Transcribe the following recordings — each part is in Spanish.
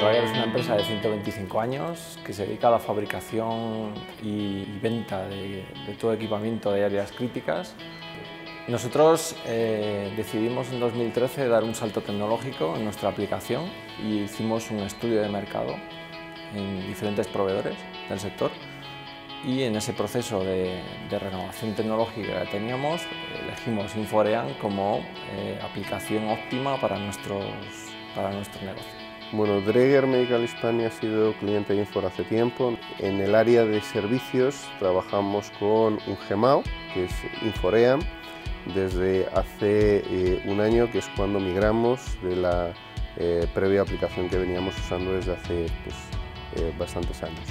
Drager es una empresa de 125 años que se dedica a la fabricación y venta de, todo equipamiento de áreas críticas. Nosotros eh, decidimos en 2013 dar un salto tecnológico en nuestra aplicación y hicimos un estudio de mercado en diferentes proveedores del sector y en ese proceso de, renovación tecnológica que teníamos elegimos Inforean como eh, aplicación óptima para, nuestros, para nuestro negocio. Bueno, Dreger Medical Hispania ha sido cliente de Infor hace tiempo. En el área de servicios trabajamos con un GEMAO, que es Infoream, desde hace eh, un año, que es cuando migramos de la eh, previa aplicación que veníamos usando desde hace pues, bastantes años.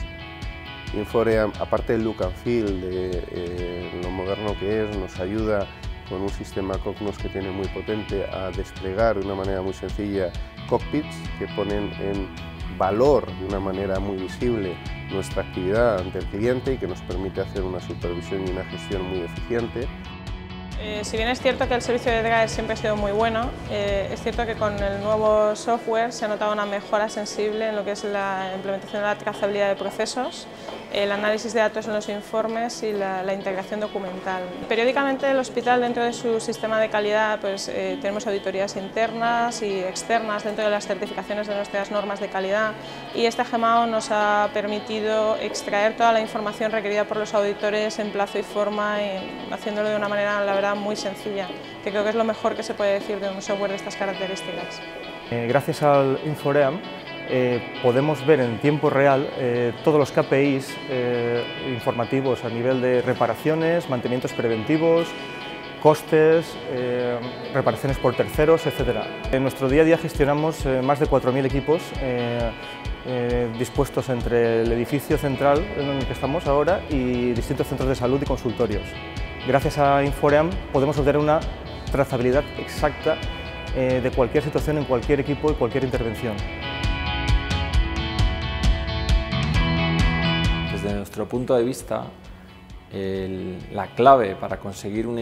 Infoream, aparte del look and feel, de eh, lo moderno que es, nos ayuda con un sistema Cognos que tiene muy potente a desplegar de una manera muy sencilla cockpits que ponen en valor de una manera muy visible nuestra actividad ante el cliente y que nos permite hacer una supervisión y una gestión muy eficiente. Eh, si bien es cierto que el servicio de Drager siempre ha sido muy bueno, eh, es cierto que con el nuevo software se ha notado una mejora sensible en lo que es la implementación de la trazabilidad de procesos, el análisis de datos en los informes y la, integración documental. Periódicamente el hospital dentro de su sistema de calidad pues, eh, tenemos auditorías internas y externas dentro de las certificaciones de nuestras normas de calidad y este GEMAO nos ha permitido extraer toda la información requerida por los auditores en plazo y forma, haciéndolo de una manera la verdad muy sencilla, que creo que es lo mejor que se puede decir de un software de estas características. Eh, gracias al Infoream eh, podemos ver en tiempo real eh, todos los KPIs informativos a nivel de reparaciones, mantenimientos preventivos, costes, reparaciones por terceros, etc. En nuestro día a día gestionamos más de 4.000 equipos dispuestos entre el edificio central en el que estamos ahora y distintos centros de salud y consultorios. Gracias a Infoream podemos obtener una trazabilidad exacta eh, de cualquier situación en cualquier equipo y cualquier intervención. Desde nuestro punto de vista, la clave para conseguir una,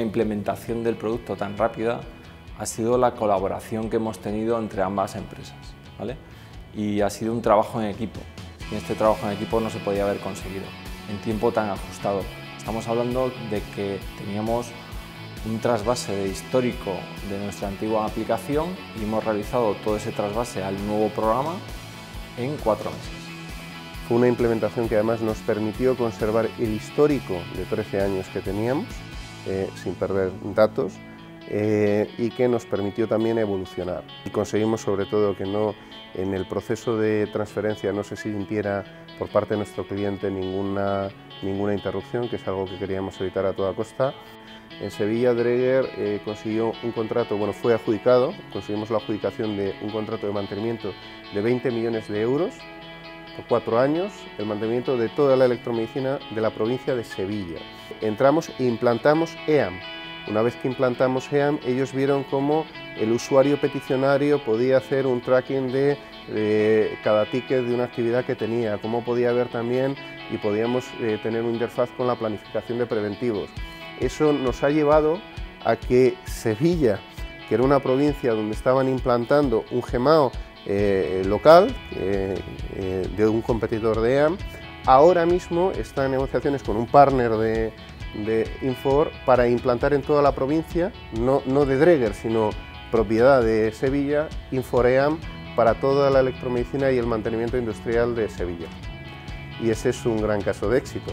implementación del producto tan rápida ha sido la colaboración que hemos tenido entre ambas empresas. Y ha sido un trabajo en equipo. Y este trabajo en equipo no se podía haber conseguido en tiempo tan ajustado. Estamos hablando de que teníamos un trasvase de histórico de nuestra antigua aplicación y hemos realizado todo ese trasvase al nuevo programa en cuatro meses. Fue una implementación que además nos permitió conservar el histórico de 13 años que teníamos eh, sin perder datos eh, y que nos permitió también evolucionar. Y conseguimos sobre todo que no en el proceso de transferencia no se sintiera por parte de nuestro cliente ninguna, ninguna interrupción, que es algo que queríamos evitar a toda costa. En Sevilla, Dreger eh, consiguió un contrato, bueno, fue adjudicado, conseguimos la adjudicación de un contrato de mantenimiento de 20 millones de euros por cuatro años, el mantenimiento de toda la electromedicina de la provincia de Sevilla. Entramos e implantamos EAM, una vez que implantamos EAM, ellos vieron cómo el usuario peticionario podía hacer un tracking de cada ticket de una actividad que tenía, cómo podía ver también y podíamos eh, tener una interfaz con la planificación de preventivos. Eso nos ha llevado a que Sevilla, que era una provincia donde estaban implantando un GEMAO eh, local de un competidor de EAM, ahora mismo está en negociaciones con un partner de, de Infor para implantar en toda la provincia, no, no de Dreger, sino propiedad de Sevilla, Infoream para toda la electromedicina y el mantenimiento industrial de Sevilla. Y ese es un gran caso de éxito.